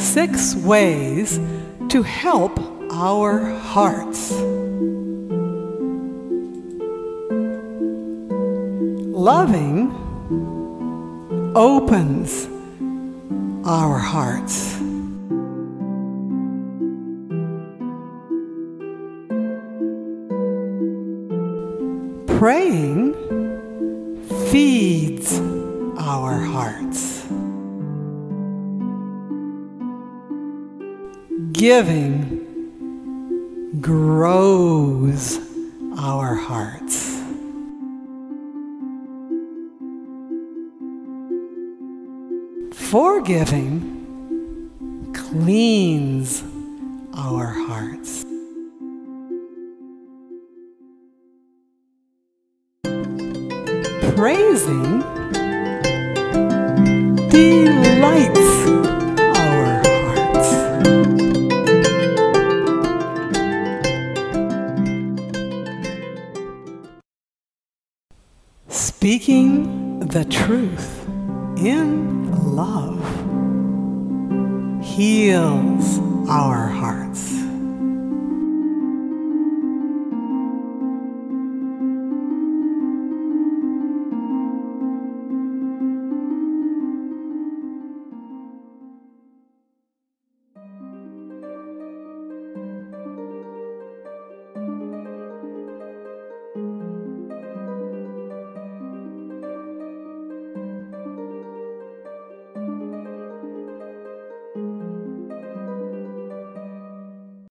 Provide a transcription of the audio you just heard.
six ways to help our hearts. Loving opens our hearts. Praying feeds our hearts. Giving grows our hearts. Forgiving cleans our hearts. Praising delights Speaking the truth in love heals our hearts.